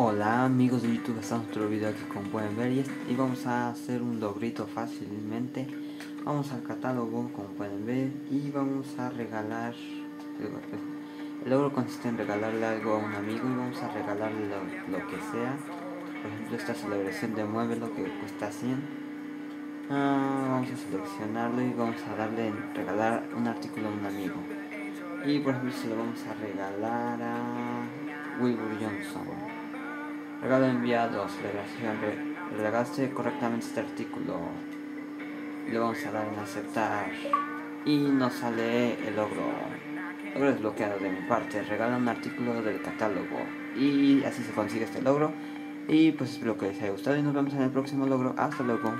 Hola amigos de YouTube, estamos en otro video aquí como pueden ver y, vamos a hacer un logrito fácilmente. Vamos al catálogo como pueden ver y vamos a regalar El logro consiste en regalarle algo a un amigo y vamos a regalarle lo, que sea. Por ejemplo esta celebración de lo que cuesta 100 ah, Vamos a seleccionarlo y vamos a darle regalar un artículo a un amigo. Y por ejemplo se lo vamos a regalar a Wilbur Johnson Regalo enviado, celebración. Regalaste correctamente este artículo. Le vamos a dar en aceptar. Y nos sale el logro. Logro desbloqueado de mi parte. Regala un artículo del catálogo. Y así se consigue este logro. Y pues espero que les haya gustado y nos vemos en el próximo logro. Hasta luego.